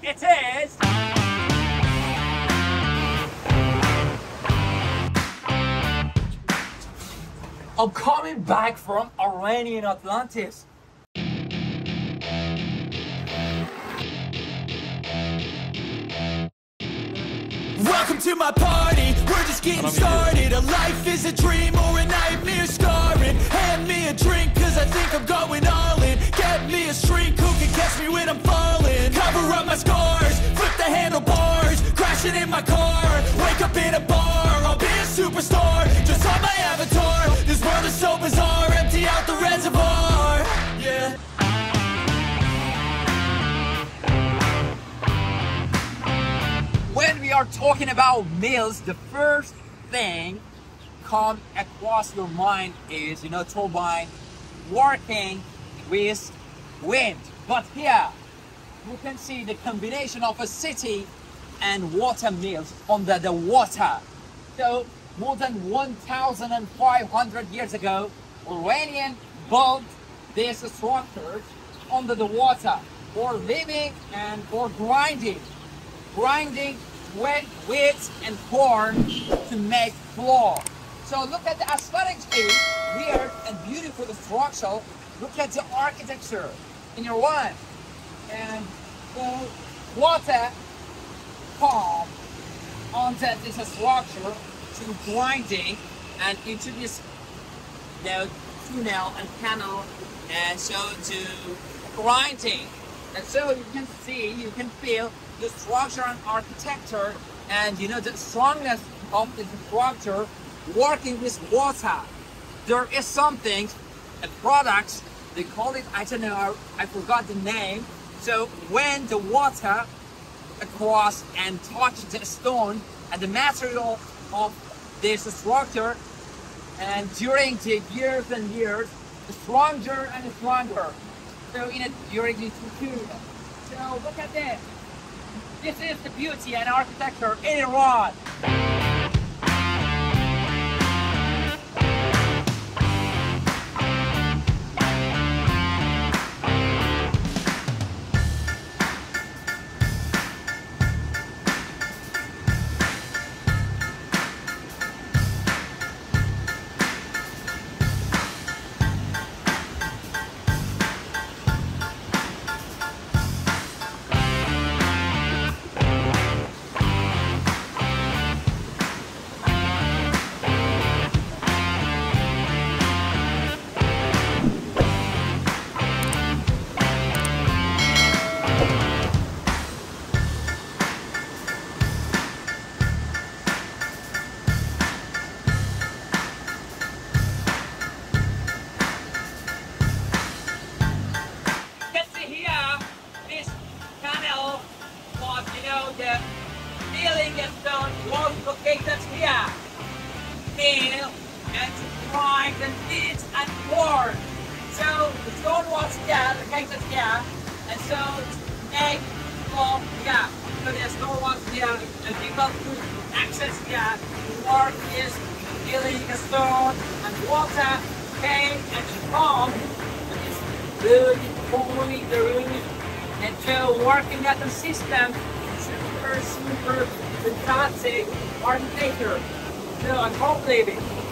It is. I'm coming back from Iranian Atlantis. Welcome to my party, we're just getting started A life is a dream or a superstar, just on my avatar. This world is so bizarre, empty out the reservoir. Yeah. When we are talking about mills, the first thing come across your mind is, you know, turbine working with wind. But here, you can see the combination of a city and water mills under the water. So, more than 1,500 years ago, Iranian built these structures under the water for living and for grinding grinding wet wheat and corn to make flour. So look at the aesthetically weird and beautiful The structure. Look at the architecture in your one. And the water pump onto this structure to grinding and into this you tunnel and panel uh, and so to grinding. And so you can see, you can feel the structure and architecture and you know the strongness of the structure working with water. There is something, a product, they call it, I don't know, I, I forgot the name. So when the water across and touch the stone and the material of this structure and during the years and years, the stronger and stronger. So in it during this period. So look at this. This is the beauty and architecture in Iran. Milling stone was located here. Mill and grind and beat and corn. So the stone was here, located here, and so egg from here. So the stone was here, and people could access here to work this milling stone and water came and from good, holy, the root, and to working at the system, super, super fantastic architecture. So I can't believe it.